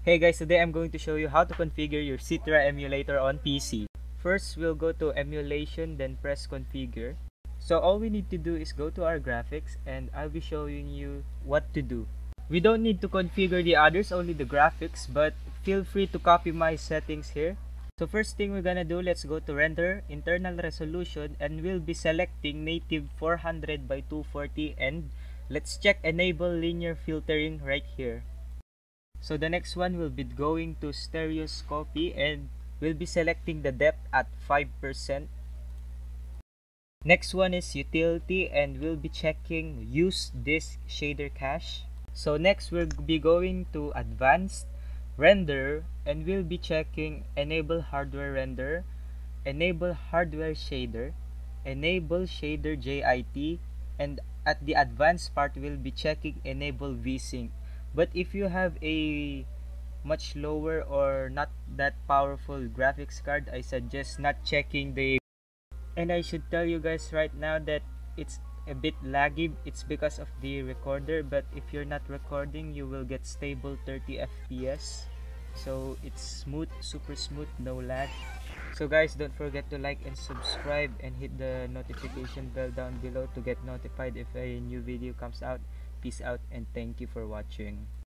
Hey guys, today I'm going to show you how to configure your Citra emulator on PC. First, we'll go to emulation, then press configure. So all we need to do is go to our graphics and I'll be showing you what to do. We don't need to configure the others, only the graphics, but feel free to copy my settings here. So first thing we're gonna do, let's go to render, internal resolution, and we'll be selecting native 400 by 240 and let's check enable linear filtering right here. So the next one will be going to stereoscopy and we'll be selecting the depth at 5%. Next one is utility and we'll be checking use disk shader cache. So next we'll be going to advanced render and we'll be checking enable hardware render, enable hardware shader, enable shader JIT and at the advanced part we'll be checking enable vsync but if you have a much lower or not that powerful graphics card I suggest not checking the and I should tell you guys right now that it's a bit laggy. It's because of the recorder but if you're not recording you will get stable 30 fps so it's smooth super smooth no lag. So guys don't forget to like and subscribe and hit the notification bell down below to get notified if a new video comes out peace out and thank you for watching